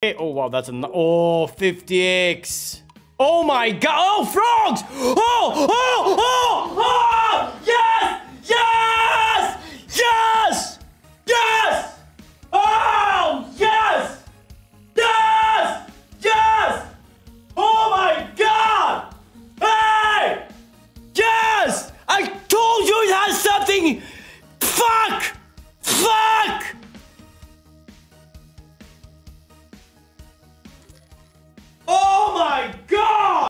Oh, wow, that's an Oh, 50x. Oh, my God. Oh, frogs! Oh!